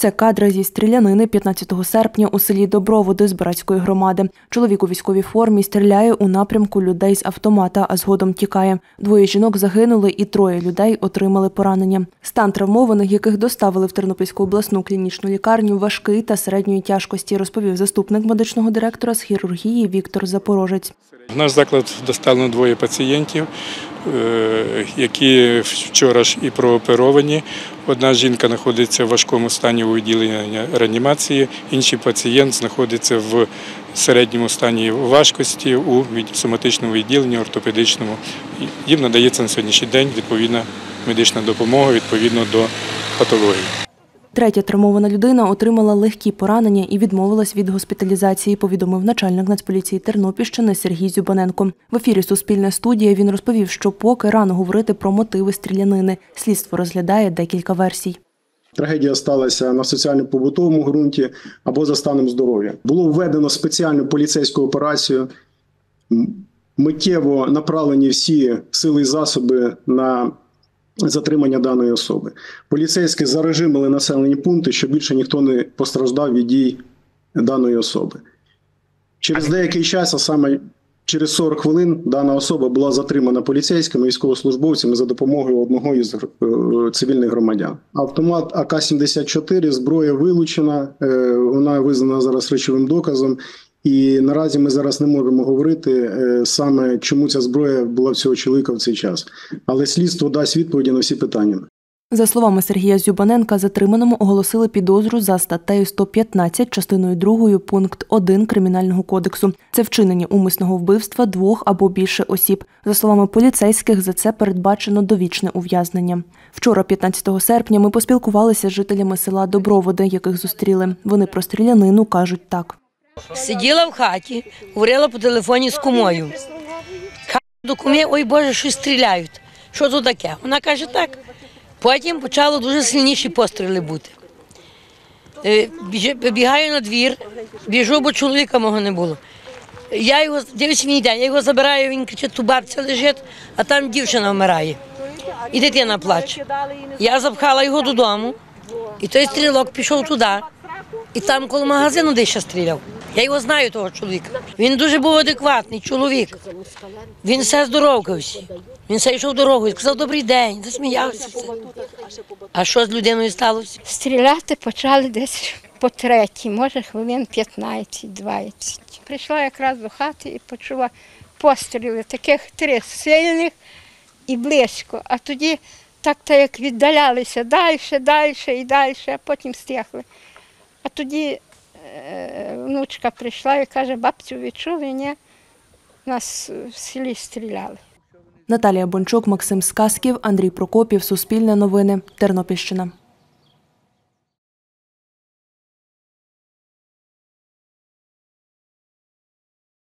Це кадри зі стрілянини 15 серпня у селі Доброводи з Братської громади. Чоловік у військовій формі стріляє у напрямку людей з автомата, а згодом тікає. Двоє жінок загинули і троє людей отримали поранення. Стан травмованих, яких доставили в Тернопільську обласну клінічну лікарню, важкий та середньої тяжкості, розповів заступник медичного директора з хірургії Віктор Запорожець. В наш заклад доставлено двоє пацієнтів, е, які вчора ж і прооперовані. Одна жінка знаходиться в важкому стані у відділенні реанімації, інший пацієнт знаходиться в середньому стані важкості у соматичному відділенні, ортопедичному. Їм надається на сьогоднішній день відповідна медична допомога відповідно до патології. Третя травмована людина отримала легкі поранення і відмовилась від госпіталізації, повідомив начальник Нацполіції Тернопільщини Сергій Зюбаненко. В ефірі Суспільна студія він розповів, що поки рано говорити про мотиви стрілянини. Слідство розглядає декілька версій. Трагедія сталася на соціально-побутовому ґрунті або за станом здоров'я. Було введено спеціальну поліцейську операцію. Миттєво направлені всі сили і засоби на затримання даної особи. Поліцейські зарежимили населені пункти, щоб більше ніхто не постраждав від дій даної особи. Через деякий час, а саме через 40 хвилин, дана особа була затримана поліцейськими військовослужбовцями за допомогою одного із е, цивільних громадян. Автомат АК-74, зброя вилучена, е, вона визнана зараз речовим доказом. І наразі ми зараз не можемо говорити е, саме, чому ця зброя була в цього чоловіка в цей час. Але слідство дасть відповіді на всі питання. За словами Сергія Зюбаненка, затриманому оголосили підозру за статтею 115, частиною 2, пункт 1 Кримінального кодексу. Це вчинення умисного вбивства двох або більше осіб. За словами поліцейських, за це передбачено довічне ув'язнення. Вчора, 15 серпня, ми поспілкувалися з жителями села Доброводи, яких зустріли. Вони про стрілянину кажуть так. Сиділа в хаті, говорила по телефоні з кумою. До куми, ой Боже, щось стріляють. Що то таке? Вона каже так. Потім почало дуже сильніші постріли бути. Е, Бігаю на двір, біжу, бо чоловіка мого не було. Я його дивлюся, він йде, я його забираю, він кричить, ту бабця лежить, а там дівчина вмирає. І дитина плаче. Я запхала його додому, і той стрілок пішов туди. І там коло магазину десь ще стріляв. Я його знаю, того чоловіка. Він дуже був адекватний чоловік. Він все здоровкався. Він все йшов дорогою, сказав добрий день, засміявся. А що з людиною сталося? Стріляти почали десь по третій, може хвилин 15-20. Прийшла якраз до хати і почула постріли, таких три сильних і близько. А тоді так та як віддалялися далі, далі і далі, а потім стихли. А тоді внучка прийшла і каже, бабцю відчули, ні, нас в селі стріляли. Наталія Бончук, Максим Сказків, Андрій Прокопів, Суспільне новини, Тернопільщина.